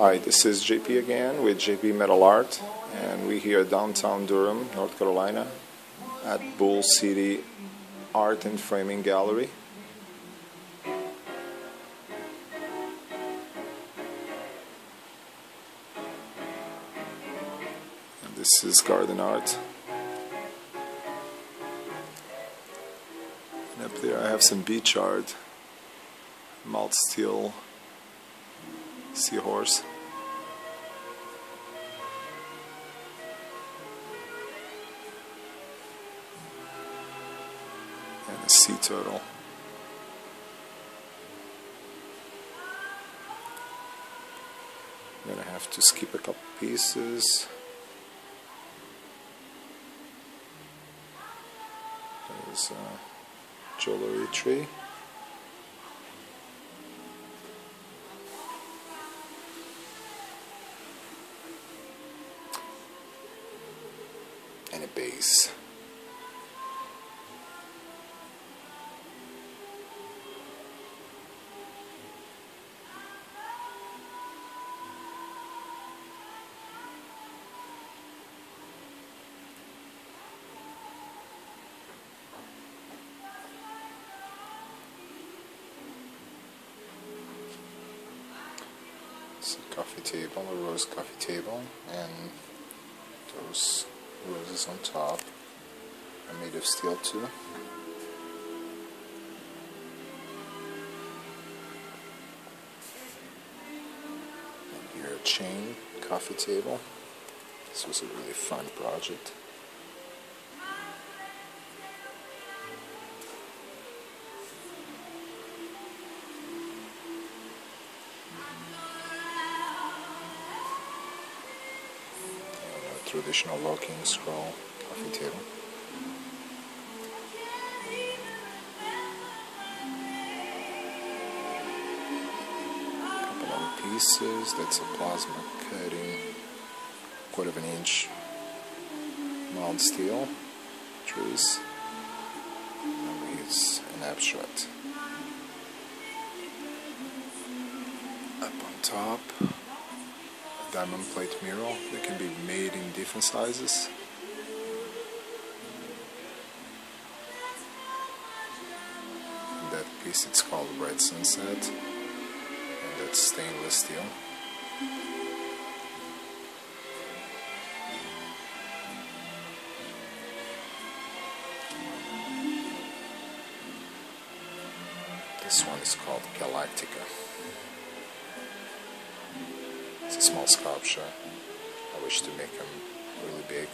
Hi, this is JP again with JP Metal Art, and we're here downtown Durham, North Carolina, at Bull City Art and Framing Gallery. And this is garden art. And up there I have some beach art, mild steel seahorse. And a sea turtle. I'm gonna have to skip a couple pieces. There's a jewelry tree. A coffee table, a rose coffee table, and those roses on top are made of steel too. And here a chain coffee table. This was a really fun project. Traditional locking scroll coffee table. Couple of pieces, that's a plasma cutting, quarter of an inch mild steel, trees, and here's an abstract. Up on top, diamond plate mural that can be made in different sizes. that piece it's called Red Sunset and that's stainless steel. This one is called Galactica. Small sculpture. I wish to make them really big.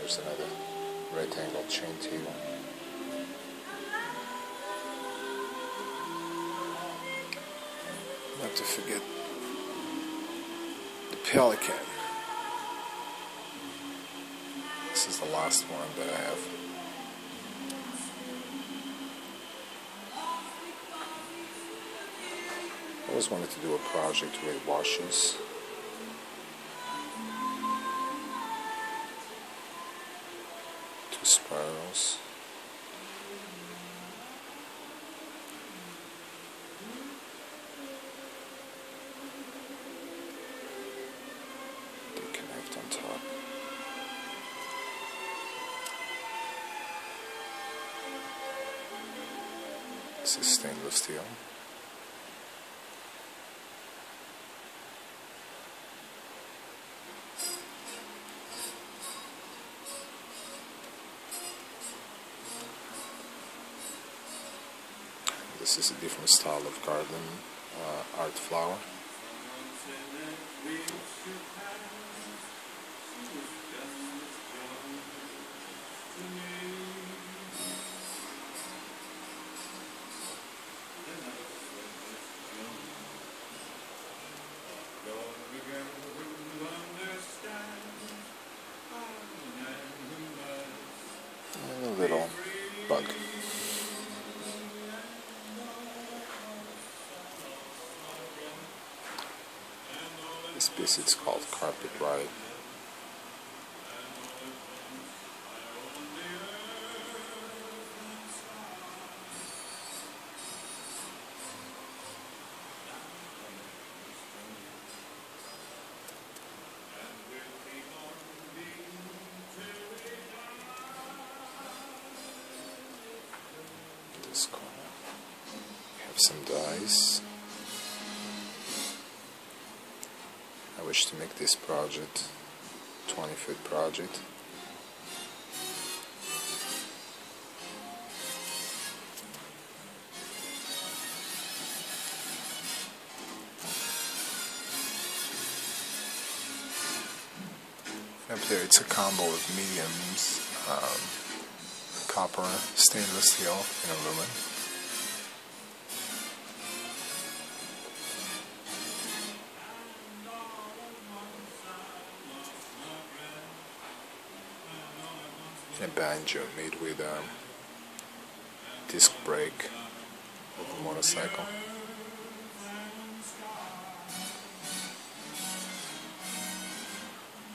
Here's another rectangle chain table. Not to forget the pelican. This is the last one that I have. Always wanted to do a project with washes. Two spirals. They connect on top. This is stainless steel. This is a different style of garden uh, art flower. It's called Carpet Ride. This have some dice. Wish to make this project 20 foot project. Up there, it's a combo of mediums, um, copper, stainless steel, and aluminum. A banjo made with a disc brake of a motorcycle.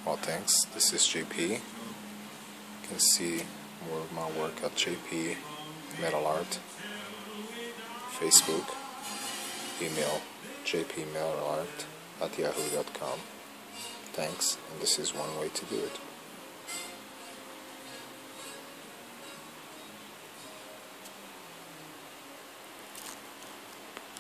Well, thanks. This is JP. You can see more of my work at JP Metal Art, Facebook, email jpmetalart at yahoo.com. Thanks, and this is one way to do it.